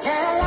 太。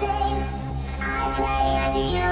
sing. I pray as you.